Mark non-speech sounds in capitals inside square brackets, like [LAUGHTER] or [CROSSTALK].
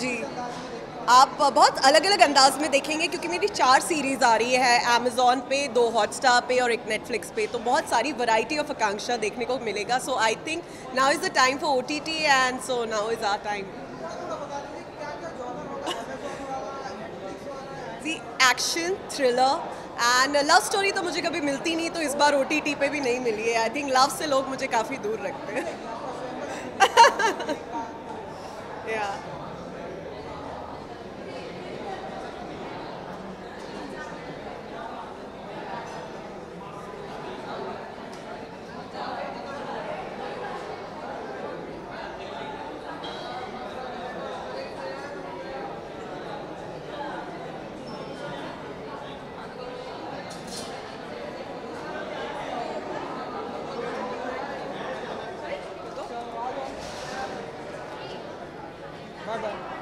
जी। आप बहुत अलग अलग अंदाज में देखेंगे क्योंकि मेरी चार सीरीज़ आ रही है अमेजोन पे, दो हॉटस्टार पे और एक नेटफ्लिक्स पे। तो बहुत सारी वैरायटी ऑफ़ आकांक्षा देखने को मिलेगा। So I think now is the time for O T T and so now is our time G action thriller and love story तो मुझे कभी मिलती नहीं तो इस बार ओ टी टी पे भी नहीं मिली है। आई थिंक लव से लोग मुझे काफ़ी दूर रखते हैं। [LAUGHS] या Bye-bye.